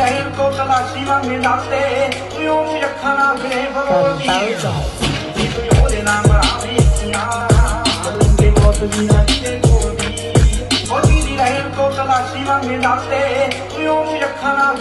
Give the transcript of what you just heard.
ਰਹਿਣ ਤੋਂ ਤਲਾਸ਼ੀ ਮੰਗੇ ਦਾਤੇ ਕਿਉਂ ਅੱਖਾਂ ਨਾਲ ਫਿਰੇ ਤੂੰ ਉਹਦੇ ਨਾਮ ਬਰਾਵੇਂ ਕੀਆਂ ਲੰਗੇ ਬਹੁਤ ਵੀ ਨਾ ਜਿਹਦੇ ਕੋਲ ਦੀ ਉਹਦੀ ਰਹਿਣ ਤੋਂ ਤਲਾਸ਼ੀ ਮੰਗੇ ਦਾਤੇ ਕਿਉਂ ਅੱਖਾਂ